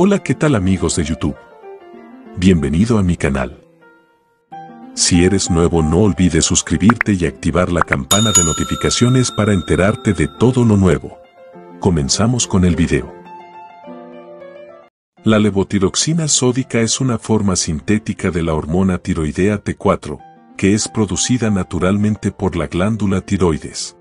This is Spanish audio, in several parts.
Hola qué tal amigos de YouTube. Bienvenido a mi canal. Si eres nuevo no olvides suscribirte y activar la campana de notificaciones para enterarte de todo lo nuevo. Comenzamos con el video. La levotiroxina sódica es una forma sintética de la hormona tiroidea T4, que es producida naturalmente por la glándula tiroides.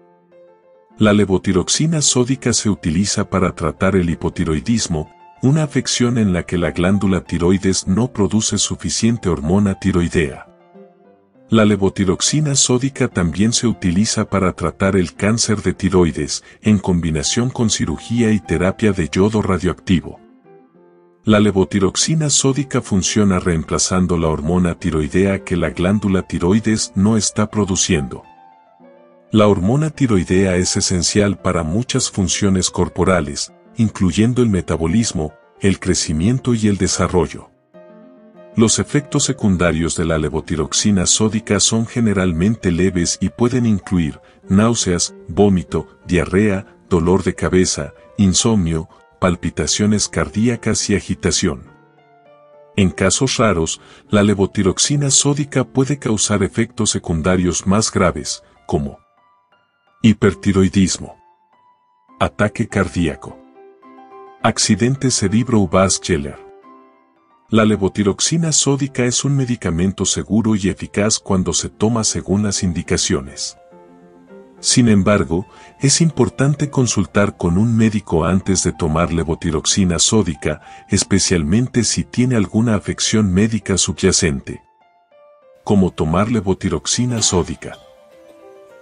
La levotiroxina sódica se utiliza para tratar el hipotiroidismo, una afección en la que la glándula tiroides no produce suficiente hormona tiroidea. La levotiroxina sódica también se utiliza para tratar el cáncer de tiroides, en combinación con cirugía y terapia de yodo radioactivo. La levotiroxina sódica funciona reemplazando la hormona tiroidea que la glándula tiroides no está produciendo. La hormona tiroidea es esencial para muchas funciones corporales, incluyendo el metabolismo, el crecimiento y el desarrollo. Los efectos secundarios de la levotiroxina sódica son generalmente leves y pueden incluir náuseas, vómito, diarrea, dolor de cabeza, insomnio, palpitaciones cardíacas y agitación. En casos raros, la levotiroxina sódica puede causar efectos secundarios más graves, como hipertiroidismo, ataque cardíaco, Accidente cerebrovascular. La levotiroxina sódica es un medicamento seguro y eficaz cuando se toma según las indicaciones. Sin embargo, es importante consultar con un médico antes de tomar levotiroxina sódica, especialmente si tiene alguna afección médica subyacente. Como tomar levotiroxina sódica.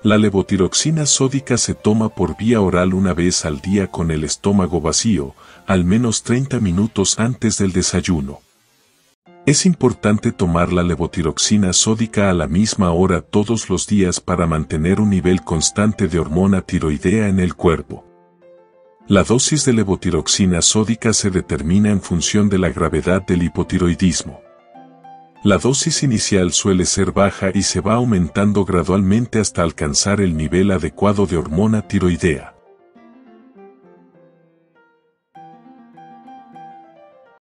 La levotiroxina sódica se toma por vía oral una vez al día con el estómago vacío, al menos 30 minutos antes del desayuno. Es importante tomar la levotiroxina sódica a la misma hora todos los días para mantener un nivel constante de hormona tiroidea en el cuerpo. La dosis de levotiroxina sódica se determina en función de la gravedad del hipotiroidismo. La dosis inicial suele ser baja y se va aumentando gradualmente hasta alcanzar el nivel adecuado de hormona tiroidea.